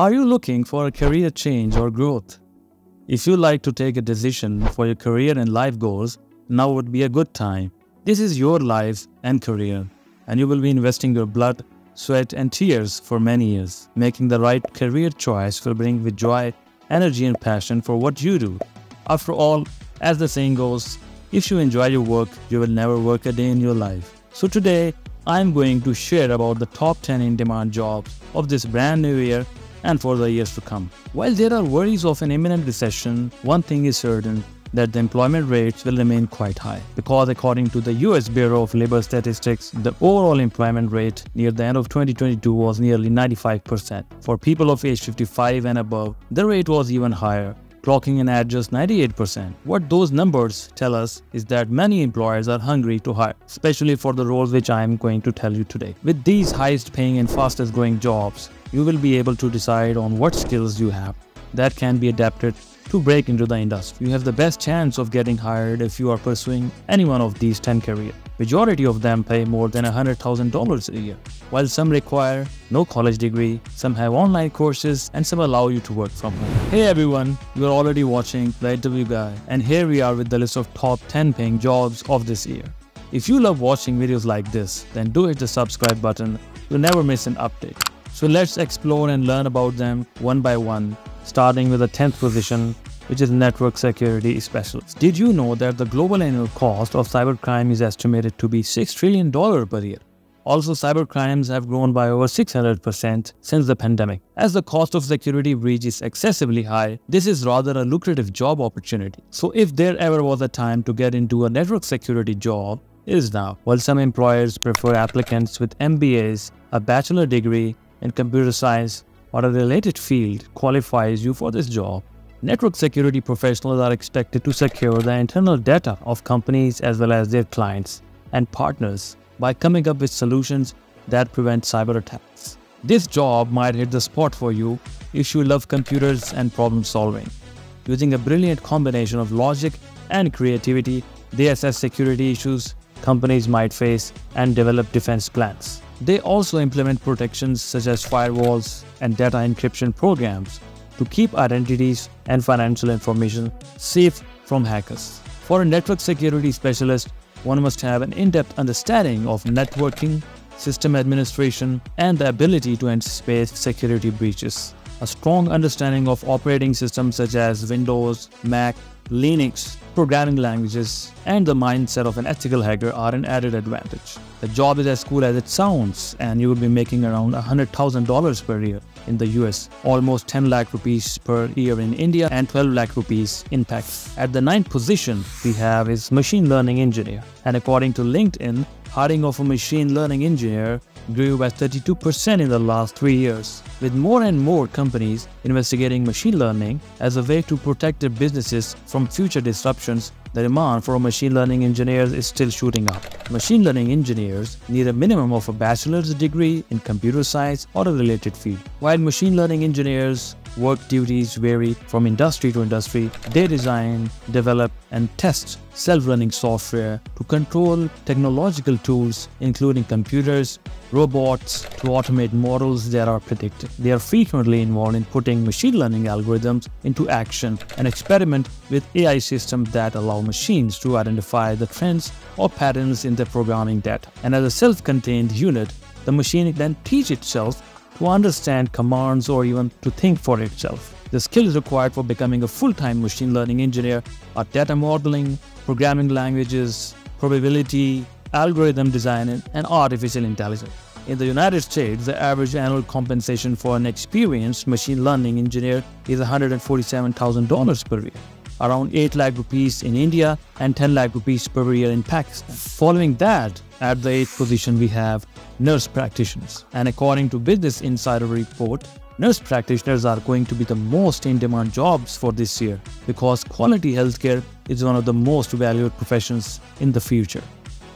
Are you looking for a career change or growth? If you like to take a decision for your career and life goals, now would be a good time. This is your life and career, and you will be investing your blood, sweat, and tears for many years. Making the right career choice will bring with joy, energy, and passion for what you do. After all, as the saying goes, if you enjoy your work, you will never work a day in your life. So today, I'm going to share about the top 10 in demand jobs of this brand new year and for the years to come. While there are worries of an imminent recession, one thing is certain that the employment rates will remain quite high because according to the US Bureau of Labor Statistics, the overall employment rate near the end of 2022 was nearly 95%. For people of age 55 and above, the rate was even higher clocking in at just 98%. What those numbers tell us is that many employers are hungry to hire, especially for the roles which I am going to tell you today. With these highest paying and fastest growing jobs, you will be able to decide on what skills you have that can be adapted to break into the industry. You have the best chance of getting hired if you are pursuing any one of these 10 careers. Majority of them pay more than $100,000 a year, while some require no college degree, some have online courses, and some allow you to work from home. Hey everyone, you are already watching The Interview Guy, and here we are with the list of top 10 paying jobs of this year. If you love watching videos like this, then do hit the subscribe button you'll never miss an update. So let's explore and learn about them one by one, starting with the 10th position which is network security specialist. Did you know that the global annual cost of cybercrime is estimated to be $6 trillion per year? Also, cybercrimes have grown by over 600% since the pandemic. As the cost of security breach is excessively high, this is rather a lucrative job opportunity. So if there ever was a time to get into a network security job, it is now. While some employers prefer applicants with MBAs, a bachelor degree in computer science, or a related field qualifies you for this job, Network security professionals are expected to secure the internal data of companies as well as their clients and partners by coming up with solutions that prevent cyber attacks. This job might hit the spot for you if you love computers and problem solving. Using a brilliant combination of logic and creativity, they assess security issues companies might face and develop defense plans. They also implement protections such as firewalls and data encryption programs to keep identities and financial information safe from hackers. For a network security specialist, one must have an in-depth understanding of networking, system administration, and the ability to anticipate security breaches. A strong understanding of operating systems such as Windows, Mac, Linux, programming languages, and the mindset of an ethical hacker are an added advantage. The job is as cool as it sounds, and you will be making around $100,000 per year in the US, almost 10 lakh rupees per year in India, and 12 lakh rupees in Pakistan. At the ninth position we have is machine learning engineer. And according to LinkedIn, hiring of a machine learning engineer grew by 32% in the last three years, with more and more companies investigating machine learning as a way to protect their businesses from future disruptions the demand for machine learning engineers is still shooting up. Machine learning engineers need a minimum of a bachelor's degree in computer science or a related field. While machine learning engineers work duties vary from industry to industry, they design, develop, and test self-running software to control technological tools including computers, robots to automate models that are predicted. They are frequently involved in putting machine learning algorithms into action and experiment with AI systems that allow machines to identify the trends or patterns in their programming data. And as a self-contained unit, the machine then teaches itself to understand commands or even to think for itself. The skills required for becoming a full-time machine learning engineer are data modeling, programming languages, probability, algorithm design, and artificial intelligence. In the United States, the average annual compensation for an experienced machine learning engineer is $147,000 per year, around 8 lakh rupees in India and 10 lakh rupees per year in Pakistan. Following that, at the eighth position, we have nurse practitioners. And according to Business Insider report, nurse practitioners are going to be the most in-demand jobs for this year because quality healthcare is one of the most valued professions in the future.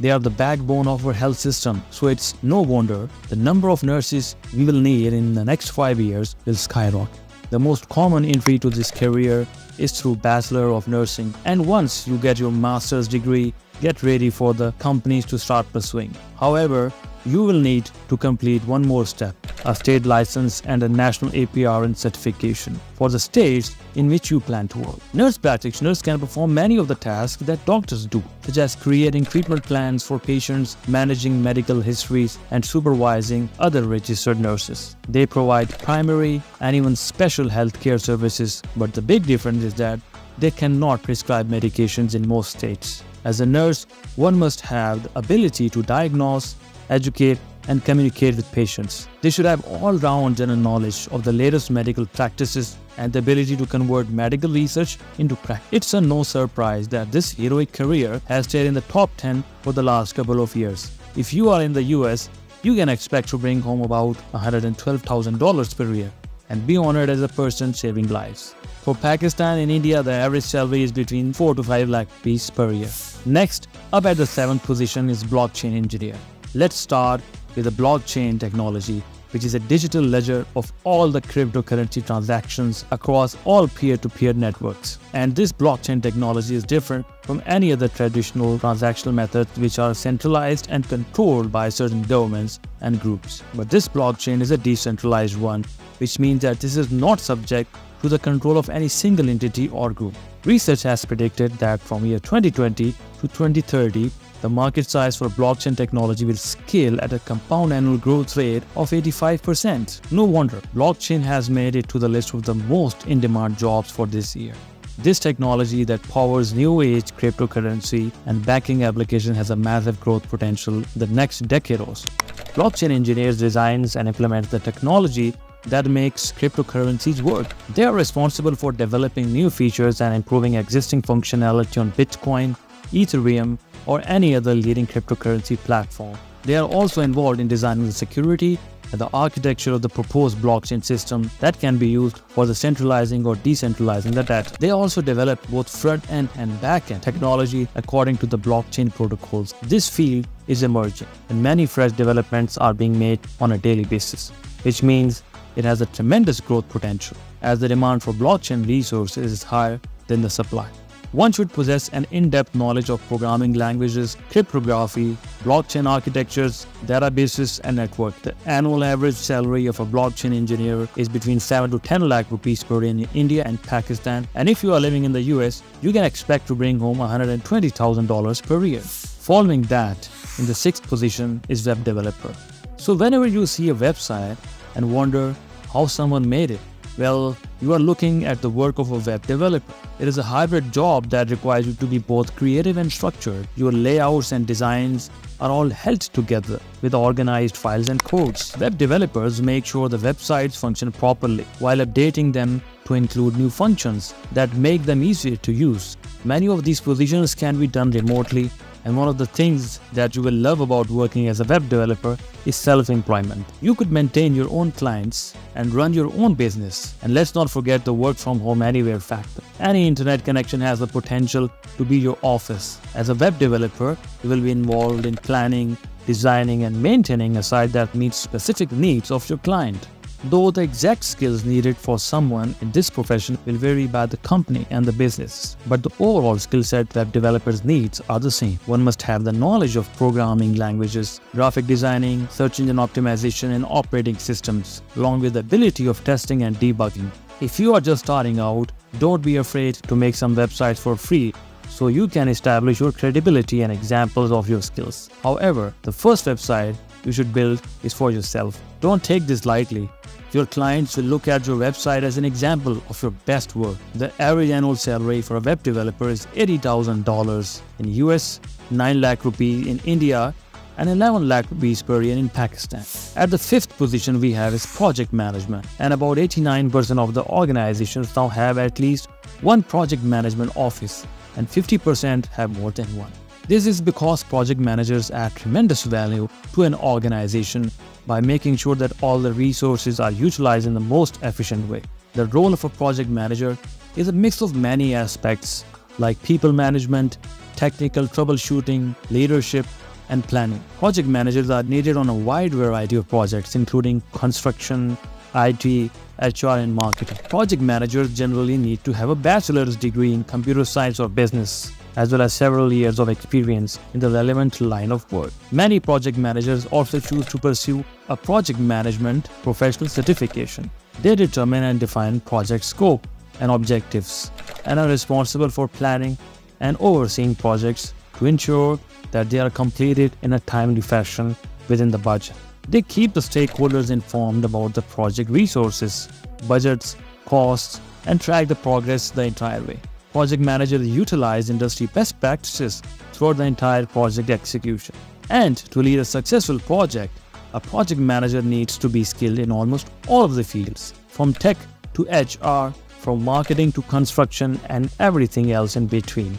They are the backbone of our health system, so it's no wonder the number of nurses we will need in the next 5 years will skyrocket. The most common entry to this career is through Bachelor of Nursing and once you get your master's degree, get ready for the companies to start pursuing. However, you will need to complete one more step a state license, and a national APRN certification for the states in which you plan to work. Nurse practitioners can perform many of the tasks that doctors do, such as creating treatment plans for patients, managing medical histories, and supervising other registered nurses. They provide primary and even special healthcare services, but the big difference is that they cannot prescribe medications in most states. As a nurse, one must have the ability to diagnose, educate, and communicate with patients. They should have all-round general knowledge of the latest medical practices and the ability to convert medical research into practice. It's a no surprise that this heroic career has stayed in the top 10 for the last couple of years. If you are in the US, you can expect to bring home about $112,000 per year and be honored as a person saving lives. For Pakistan and India, the average salary is between 4 to 5 lakh rupees per year. Next, up at the 7th position is blockchain engineer. Let's start with the blockchain technology, which is a digital ledger of all the cryptocurrency transactions across all peer-to-peer networks. And this blockchain technology is different from any other traditional transactional methods which are centralized and controlled by certain governments and groups. But this blockchain is a decentralized one, which means that this is not subject to the control of any single entity or group. Research has predicted that from year 2020 to 2030, the market size for blockchain technology will scale at a compound annual growth rate of 85%. No wonder, blockchain has made it to the list of the most in-demand jobs for this year. This technology that powers new age cryptocurrency and banking application has a massive growth potential the next decade or so. Blockchain engineers designs and implements the technology that makes cryptocurrencies work. They are responsible for developing new features and improving existing functionality on Bitcoin, Ethereum, or any other leading cryptocurrency platform. They are also involved in designing the security and the architecture of the proposed blockchain system that can be used for the centralizing or decentralizing the data. They also develop both front-end and back-end technology according to the blockchain protocols. This field is emerging and many fresh developments are being made on a daily basis, which means it has a tremendous growth potential as the demand for blockchain resources is higher than the supply. One should possess an in-depth knowledge of programming languages, cryptography, blockchain architectures, databases, and network. The annual average salary of a blockchain engineer is between 7 to 10 lakh rupees per year in India and Pakistan. And if you are living in the US, you can expect to bring home $120,000 per year. Following that, in the sixth position is web developer. So whenever you see a website and wonder how someone made it, well, you are looking at the work of a web developer. It is a hybrid job that requires you to be both creative and structured. Your layouts and designs are all held together with organized files and codes. Web developers make sure the websites function properly while updating them to include new functions that make them easier to use. Many of these positions can be done remotely and one of the things that you will love about working as a web developer is self-employment. You could maintain your own clients and run your own business. And let's not forget the work from home anywhere factor. Any internet connection has the potential to be your office. As a web developer, you will be involved in planning, designing and maintaining a site that meets specific needs of your client though the exact skills needed for someone in this profession will vary by the company and the business. But the overall skill set web developers needs are the same. One must have the knowledge of programming languages, graphic designing, search engine optimization and operating systems, along with the ability of testing and debugging. If you are just starting out, don't be afraid to make some websites for free so you can establish your credibility and examples of your skills. However, the first website you should build is for yourself. Don't take this lightly. Your clients will look at your website as an example of your best work. The average annual salary for a web developer is $80,000 in US, 9 lakh rupees in India, and 11 lakh rupees per year in Pakistan. At the fifth position we have is project management and about 89% of the organizations now have at least one project management office and 50% have more than one. This is because project managers add tremendous value to an organization by making sure that all the resources are utilized in the most efficient way. The role of a project manager is a mix of many aspects like people management, technical troubleshooting, leadership, and planning. Project managers are needed on a wide variety of projects including construction, IT, HR, and marketing. Project managers generally need to have a bachelor's degree in computer science or business, as well as several years of experience in the relevant line of work. Many project managers also choose to pursue a project management professional certification. They determine and define project scope and objectives and are responsible for planning and overseeing projects to ensure that they are completed in a timely fashion within the budget. They keep the stakeholders informed about the project resources, budgets, costs, and track the progress the entire way. Project managers utilize industry best practices throughout the entire project execution. And to lead a successful project, a project manager needs to be skilled in almost all of the fields, from tech to HR, from marketing to construction, and everything else in between.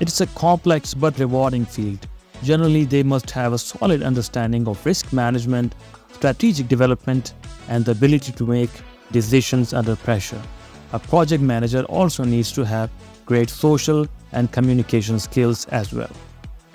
It's a complex but rewarding field. Generally, they must have a solid understanding of risk management, strategic development, and the ability to make decisions under pressure. A project manager also needs to have great social and communication skills as well.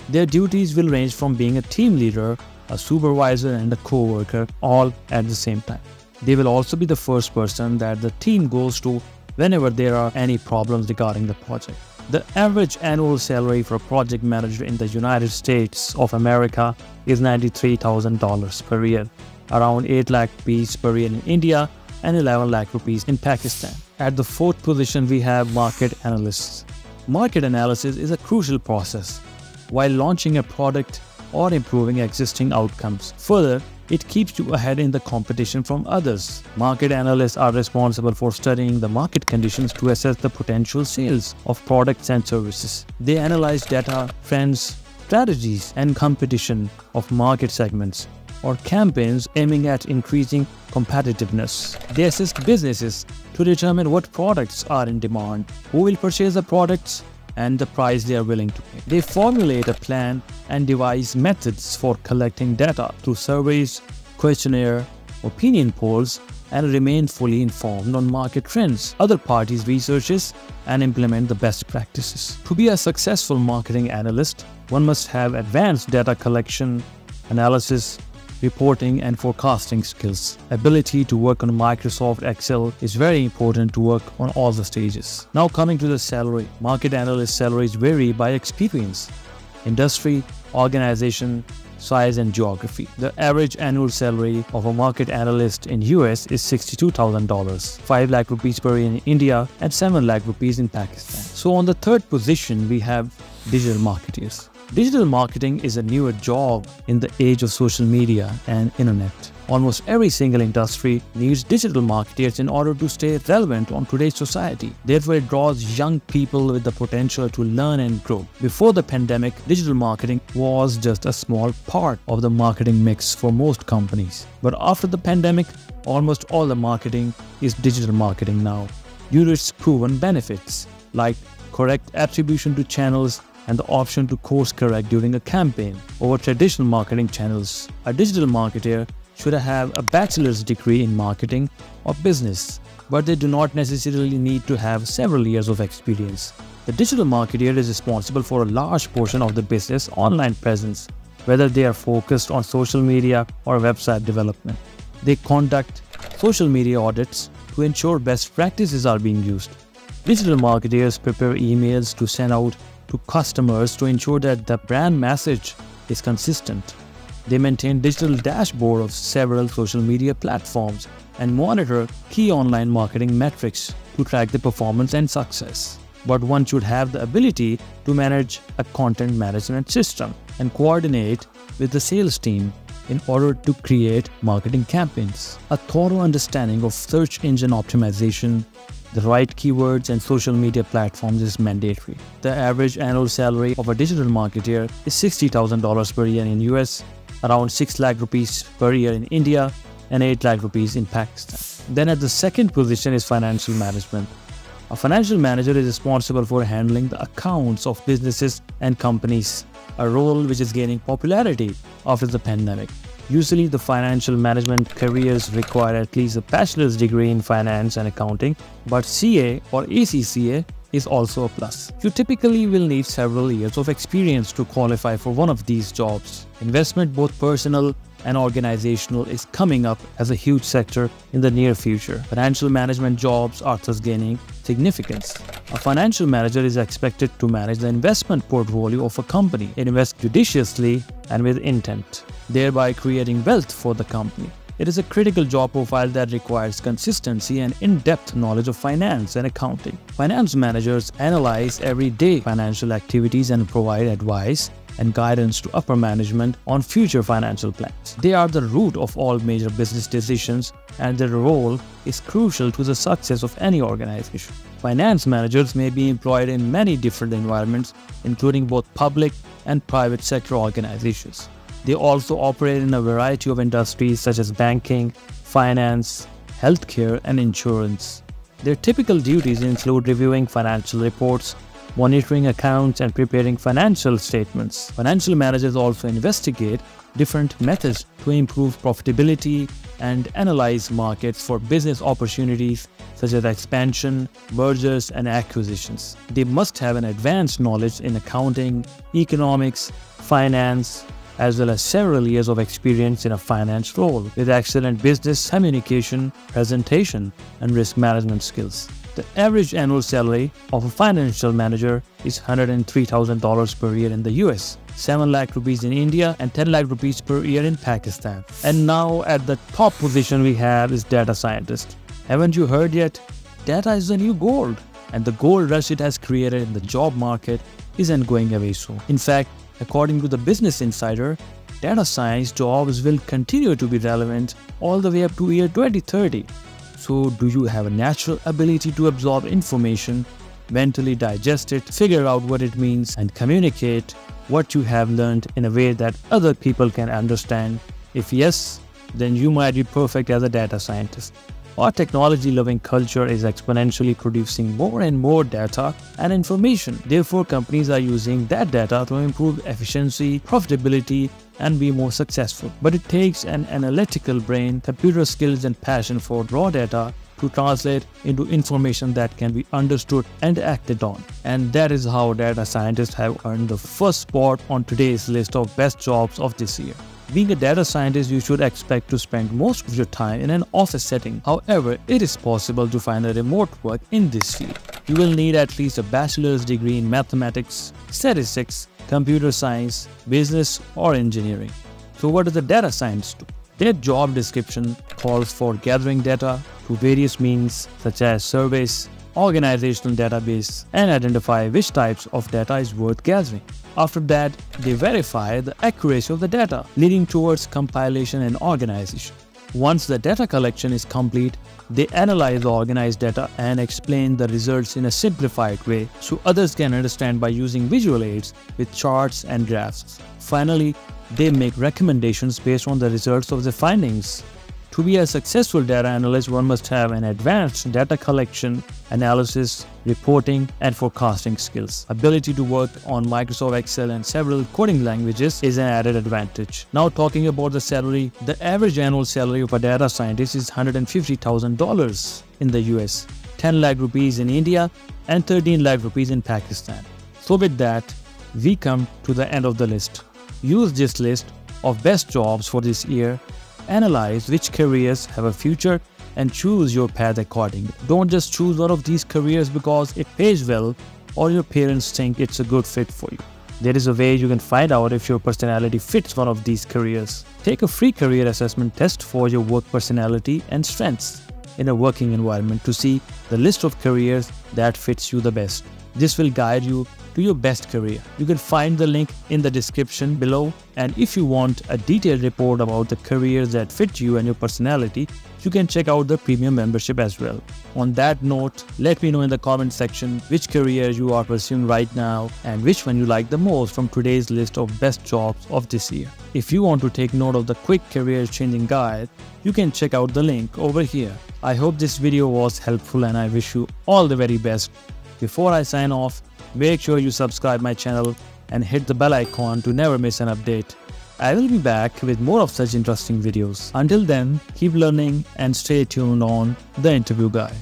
Their duties will range from being a team leader, a supervisor, and a co worker all at the same time. They will also be the first person that the team goes to whenever there are any problems regarding the project. The average annual salary for a project manager in the United States of America is $93,000 per year, around 8 lakh rupees per year in India and 11 lakh rupees in Pakistan. At the fourth position, we have market analysts. Market analysis is a crucial process while launching a product or improving existing outcomes. Further, it keeps you ahead in the competition from others. Market analysts are responsible for studying the market conditions to assess the potential sales of products and services. They analyze data, trends, strategies, and competition of market segments or campaigns aiming at increasing competitiveness. They assist businesses to determine what products are in demand, who will purchase the products, and the price they are willing to pay. They formulate a plan and devise methods for collecting data through surveys, questionnaire, opinion polls, and remain fully informed on market trends, other parties' researches, and implement the best practices. To be a successful marketing analyst, one must have advanced data collection, analysis, reporting, and forecasting skills. Ability to work on Microsoft Excel is very important to work on all the stages. Now coming to the salary. Market analyst salaries vary by experience, industry, organization, size and geography. The average annual salary of a market analyst in US is $62,000, 5 lakh rupees per year in India and 7 lakh rupees in Pakistan. So on the third position we have digital marketers. Digital marketing is a newer job in the age of social media and internet. Almost every single industry needs digital marketers in order to stay relevant on today's society. Therefore, it draws young people with the potential to learn and grow. Before the pandemic, digital marketing was just a small part of the marketing mix for most companies. But after the pandemic, almost all the marketing is digital marketing now due to its proven benefits like correct attribution to channels and the option to course correct during a campaign over traditional marketing channels. A digital marketer should have a bachelor's degree in marketing or business, but they do not necessarily need to have several years of experience. The digital marketer is responsible for a large portion of the business online presence, whether they are focused on social media or website development. They conduct social media audits to ensure best practices are being used. Digital marketers prepare emails to send out to customers to ensure that the brand message is consistent. They maintain digital dashboard of several social media platforms and monitor key online marketing metrics to track the performance and success. But one should have the ability to manage a content management system and coordinate with the sales team in order to create marketing campaigns. A thorough understanding of search engine optimization, the right keywords and social media platforms is mandatory. The average annual salary of a digital marketer is $60,000 per year in US, around 6 lakh rupees per year in India, and 8 lakh rupees in Pakistan. Then at the second position is financial management. A financial manager is responsible for handling the accounts of businesses and companies, a role which is gaining popularity after the pandemic. Usually, the financial management careers require at least a bachelor's degree in finance and accounting, but CA or ACCA is also a plus. You typically will need several years of experience to qualify for one of these jobs. Investment, both personal and organizational is coming up as a huge sector in the near future. Financial management jobs are thus gaining significance. A financial manager is expected to manage the investment portfolio of a company, invest judiciously and with intent, thereby creating wealth for the company. It is a critical job profile that requires consistency and in-depth knowledge of finance and accounting. Finance managers analyze everyday financial activities and provide advice and guidance to upper management on future financial plans. They are the root of all major business decisions and their role is crucial to the success of any organization. Finance managers may be employed in many different environments, including both public and private sector organizations. They also operate in a variety of industries such as banking, finance, healthcare, and insurance. Their typical duties include reviewing financial reports, monitoring accounts, and preparing financial statements. Financial managers also investigate different methods to improve profitability and analyze markets for business opportunities such as expansion, mergers, and acquisitions. They must have an advanced knowledge in accounting, economics, finance, as well as several years of experience in a finance role with excellent business communication, presentation, and risk management skills. The average annual salary of a financial manager is $103,000 per year in the US, 7 lakh rupees in India, and 10 lakh rupees per year in Pakistan. And now at the top position we have is data scientist. Haven't you heard yet? Data is the new gold, and the gold rush it has created in the job market isn't going away soon. In fact, According to the Business Insider, data science jobs will continue to be relevant all the way up to year 2030. So, do you have a natural ability to absorb information, mentally digest it, figure out what it means, and communicate what you have learned in a way that other people can understand? If yes, then you might be perfect as a data scientist. Our technology loving culture is exponentially producing more and more data and information. Therefore, companies are using that data to improve efficiency, profitability, and be more successful. But it takes an analytical brain, computer skills, and passion for raw data to translate into information that can be understood and acted on. And that is how data scientists have earned the first spot on today's list of best jobs of this year. Being a data scientist, you should expect to spend most of your time in an office setting. However, it is possible to find a remote work in this field. You will need at least a bachelor's degree in mathematics, statistics, computer science, business, or engineering. So, what does a data scientist do? Their job description calls for gathering data through various means such as surveys, organizational database, and identify which types of data is worth gathering. After that, they verify the accuracy of the data, leading towards compilation and organization. Once the data collection is complete, they analyze the organized data and explain the results in a simplified way so others can understand by using visual aids with charts and graphs. Finally, they make recommendations based on the results of the findings. To be a successful data analyst, one must have an advanced data collection, analysis, reporting, and forecasting skills. Ability to work on Microsoft Excel and several coding languages is an added advantage. Now talking about the salary, the average annual salary of a data scientist is $150,000 in the US, 10 lakh rupees in India, and 13 lakh rupees in Pakistan. So with that, we come to the end of the list. Use this list of best jobs for this year Analyze which careers have a future and choose your path accordingly. Don't just choose one of these careers because it pays well or your parents think it's a good fit for you. There is a way you can find out if your personality fits one of these careers. Take a free career assessment test for your work personality and strengths in a working environment to see the list of careers that fits you the best. This will guide you to your best career. You can find the link in the description below. And if you want a detailed report about the careers that fit you and your personality, you can check out the premium membership as well. On that note, let me know in the comment section which career you are pursuing right now and which one you like the most from today's list of best jobs of this year. If you want to take note of the quick career changing guide, you can check out the link over here. I hope this video was helpful and I wish you all the very best. Before I sign off, Make sure you subscribe my channel and hit the bell icon to never miss an update. I will be back with more of such interesting videos. Until then, keep learning and stay tuned on The Interview Guy.